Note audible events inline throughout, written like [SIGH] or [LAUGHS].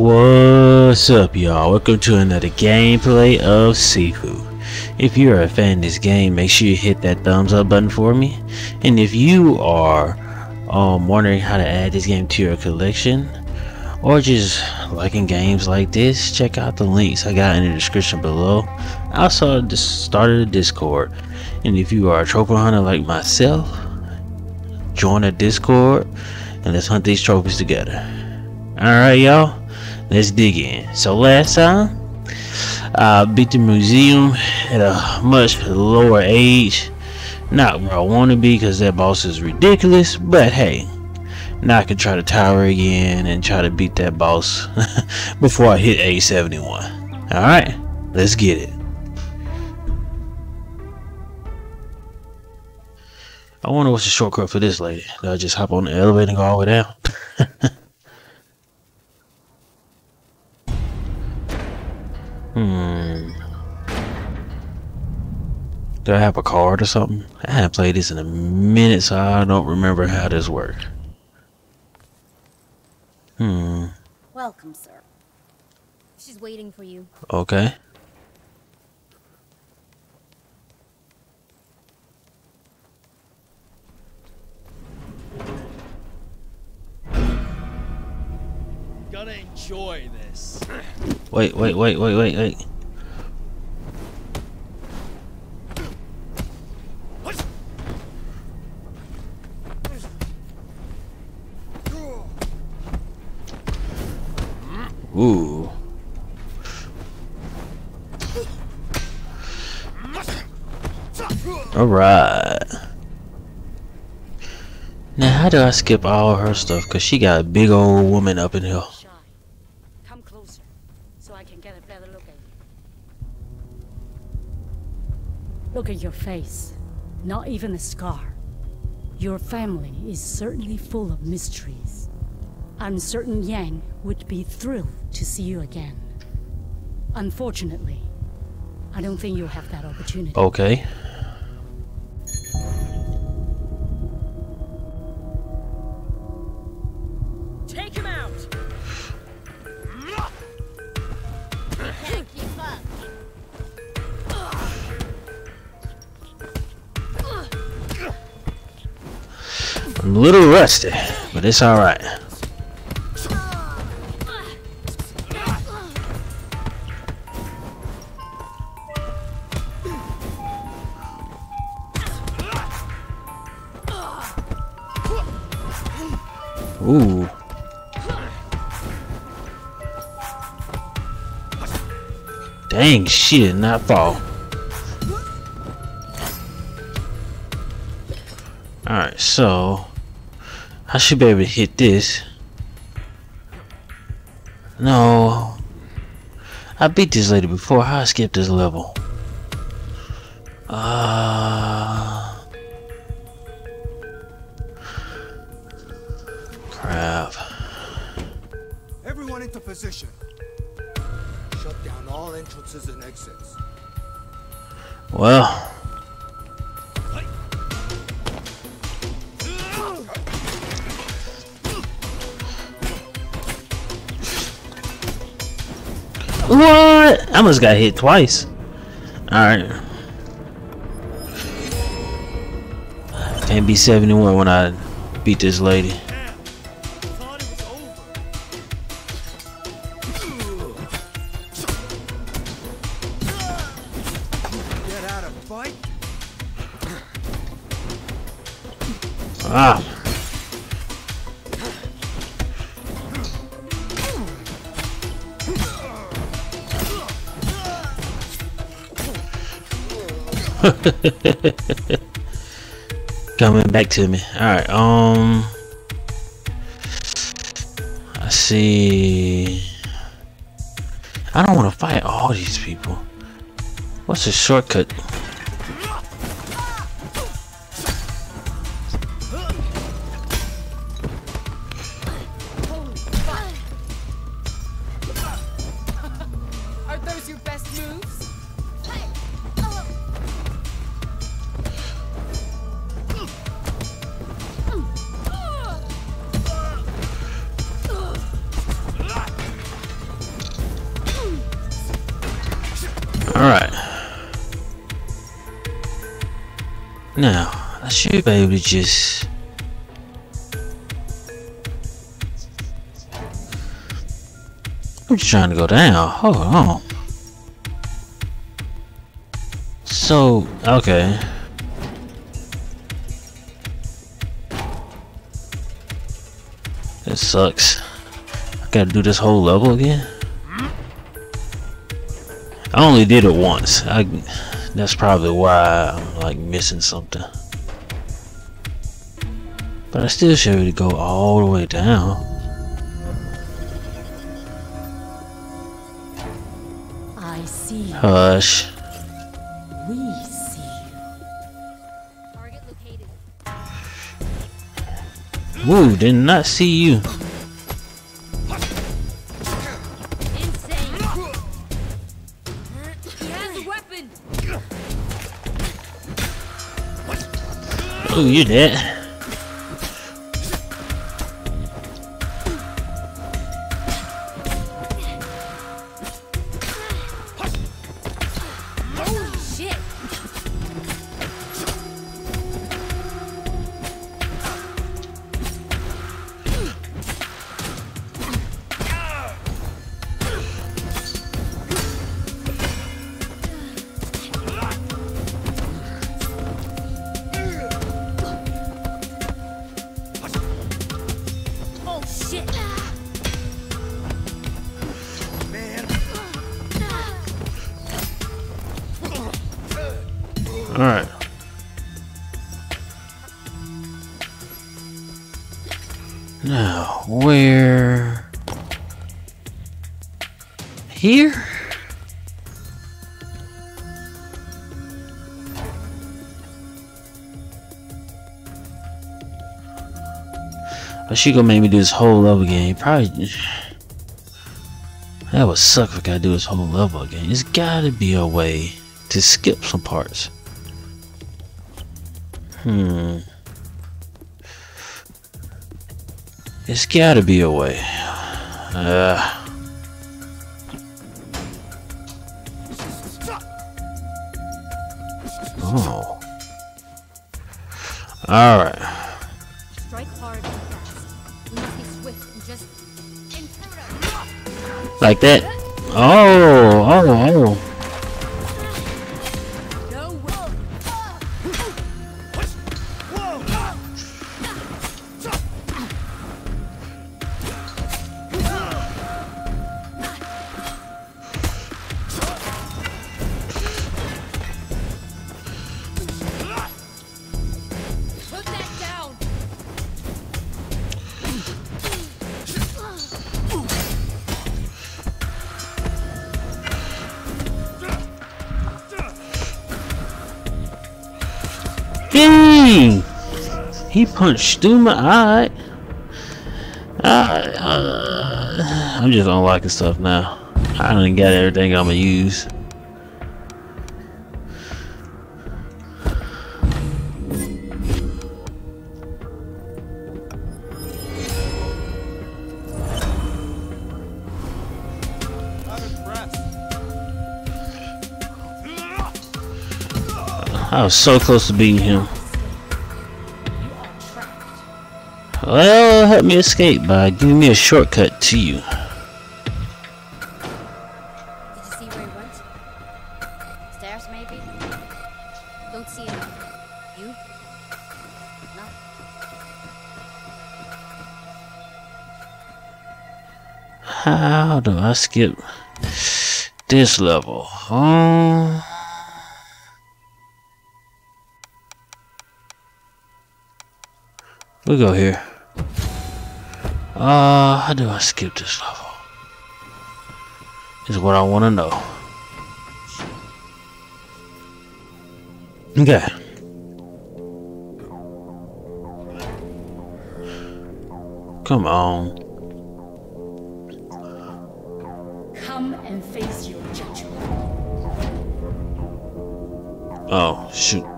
What's up y'all? Welcome to another gameplay of Sifu. If you're a fan of this game, make sure you hit that thumbs up button for me. And if you are um, wondering how to add this game to your collection, or just liking games like this, check out the links I got in the description below. I also just started a Discord. And if you are a trophy hunter like myself, join a Discord and let's hunt these trophies together. Alright y'all, let's dig in. So last time, I beat the museum at a much lower age. Not where I want to be because that boss is ridiculous, but hey, now I can try the tower again and try to beat that boss [LAUGHS] before I hit age 71. Alright, let's get it. I wonder what's the shortcut for this lady. Do I just hop on the elevator and go all the way down? [LAUGHS] hmm. Do I have a card or something? I haven't played this in a minute, so I don't remember how this works. Hmm. Welcome, sir. She's waiting for you. Okay. Gonna enjoy this. Wait, wait, wait, wait, wait, wait. Ooh. Alright. Now, how do I skip all her stuff? Because she got a big old woman up in here. Look at your face. Not even a scar. Your family is certainly full of mysteries. I'm certain Yang would be thrilled to see you again. Unfortunately, I don't think you'll have that opportunity. Okay. I'm a little rusty, but it's alright. Ooh. Dang, she did not fall. Alright, so I should be able to hit this. No. I beat this lady before. How I skipped this level? Uh crap. Everyone into position. Shut down all entrances and exits. Well, What? I must got hit twice. Alright. Can't be 71 when I beat this lady. [LAUGHS] Coming back to me. Alright, um I see I don't want to fight all these people. What's the shortcut? Now, I should be able to just... I'm just trying to go down. Hold on. So, okay. It sucks. I gotta do this whole level again. I only did it once. I that's probably why I'm like missing something. But I still should go all the way down. I see. Hush. We see you. Target located. Woo, did not see you. Ooh, you dead. Here? But she gonna make me do this whole level again. Probably. That would suck if I gotta do this whole level again. There's gotta be a way to skip some parts. Hmm. There's gotta be a way. Uh. Alright. Strike hard and fast. We must be swift and just. Like that. Oh, oh, oh. Dang! He punched through my eye. I, uh, I'm just unlocking stuff now. I done got everything I'm gonna use. I was so close to beating him. Well, help me escape by giving me a shortcut to you. Did you see where he went? Stairs, maybe? Don't see him. You? No. How do I skip this level? Um, we'll go here. Uh, how do I skip this level? Is what I want to know. Okay. Come on. Come and face your judgment. Oh, shoot.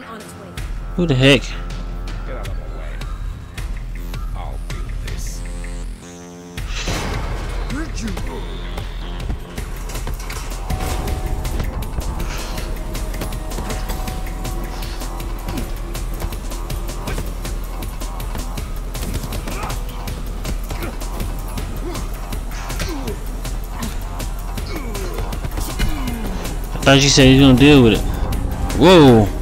mine on its way. Who the heck? Get out of my way. I'll do this. Did you? I thought you said you're gonna deal with it. Whoa!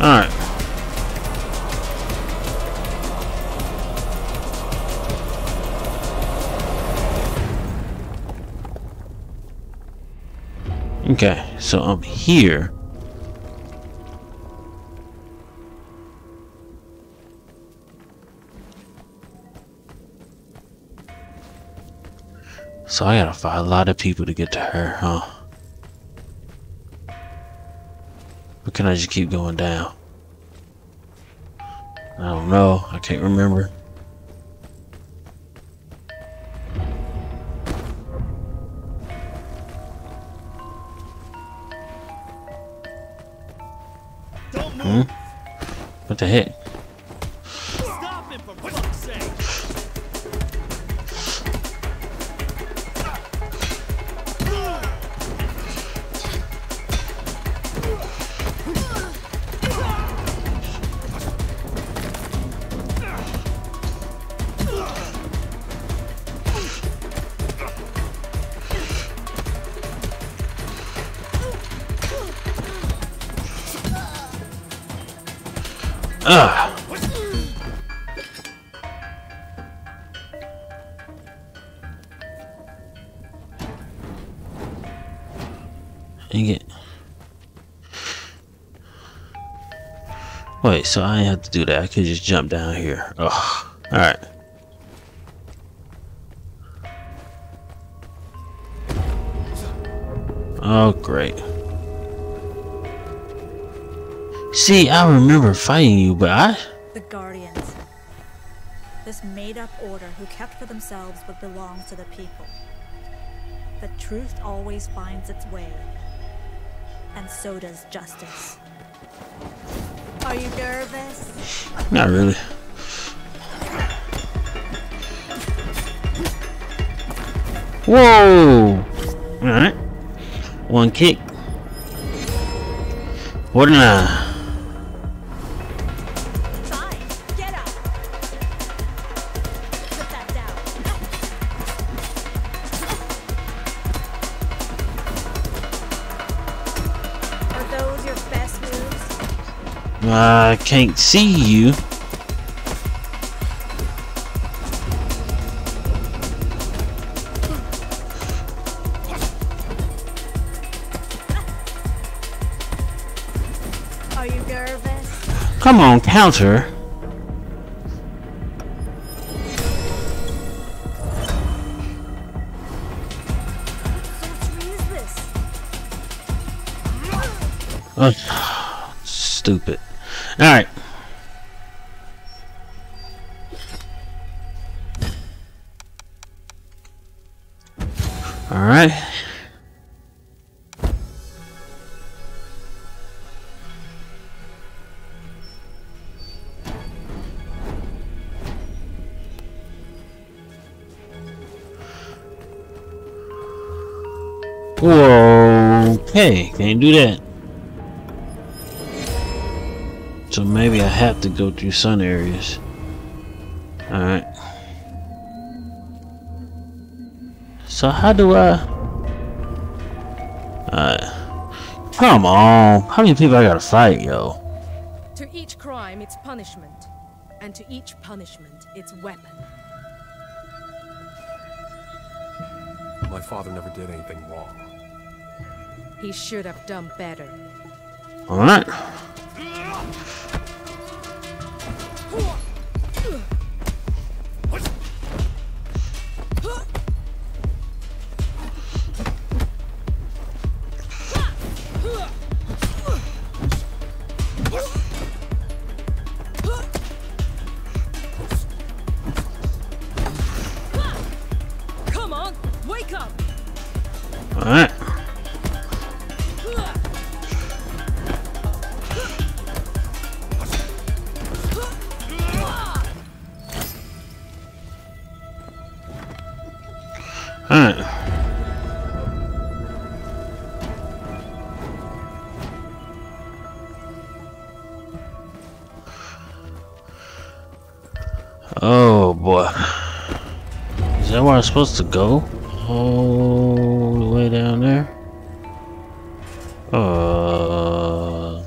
Alright. Okay, so I'm here. So I gotta find a lot of people to get to her, huh? Or can I just keep going down? I don't know. I can't remember. Don't move. Hmm? What the heck? Ah! Dang it. Wait, so I didn't have to do that. I could just jump down here. Ugh. Alright. Oh, great. See, I remember fighting you, but I... The Guardians. This made-up order who kept for themselves what belongs to the people. The truth always finds its way. And so does justice. Are you nervous? Not really. Whoa! Alright. One kick. What nah. I can't see you. Are you nervous? Come on, counter. Stupid. Alright. Alright. Whoa, okay, can't do that. So maybe I have to go through sun areas. Alright. So how do I... Alright. Come on. How many people I gotta fight, yo? To each crime, its punishment. And to each punishment, its weapon. My father never did anything wrong. He should have done better. Alright. Come on, wake up! Alright. I'm supposed to go? All the way down there? Uh.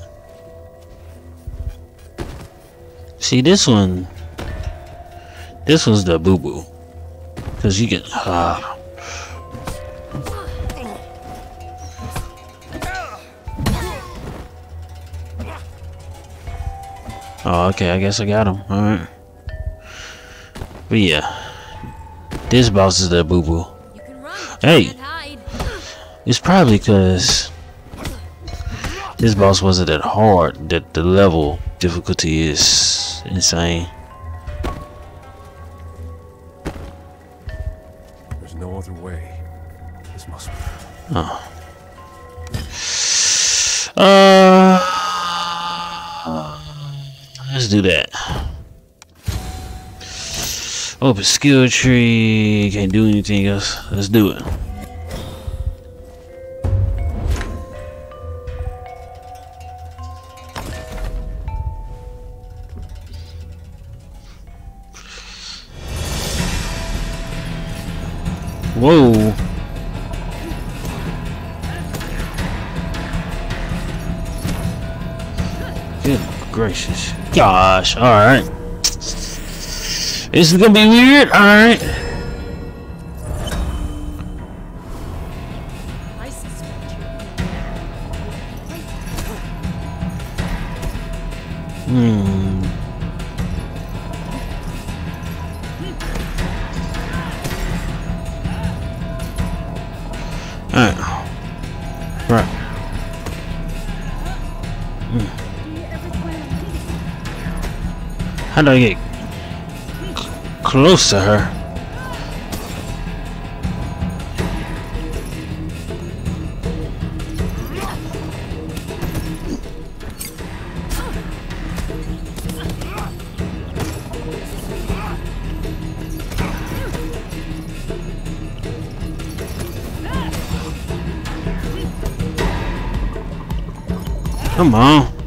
See this one. This was the boo boo. Cause you get ah. Oh, okay. I guess I got him. All right. But yeah, this boss is the boo boo. You can run. Hey. It's probably because this boss wasn't that hard that the level difficulty is insane. There's no other way. This must be. Oh. Uh, let's do that. Open skill tree. Can't do anything else. Let's do it. Whoa. Good gracious. Gosh, alright. This is gonna be weird, suspect you. Hmm. Alright. Right. How do I get close to her? Come on.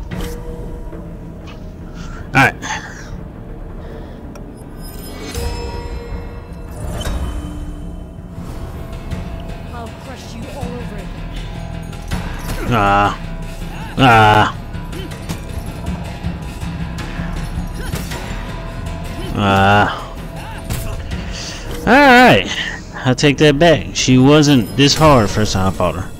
Take that back. She wasn't this hard first time I her.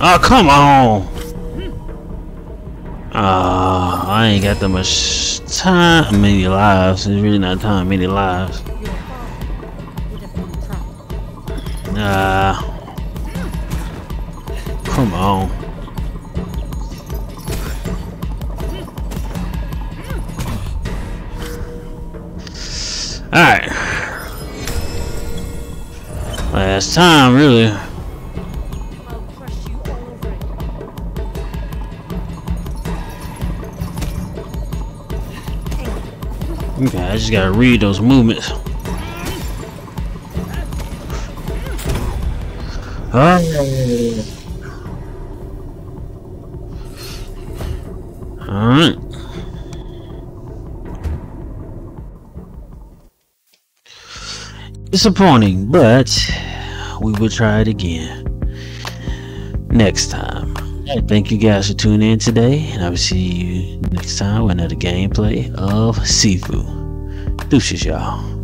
Oh, come on. Ah, I ain't got that much time. Many lives. It's really not time. Many lives. Nah. Come on. Alright. Last time, really. Okay, I just gotta read those movements. Alright. Disappointing, but we will try it again next time. Alright, Thank you guys for tuning in today, and I will see you next time with another gameplay of Sifu. Deuces, y'all.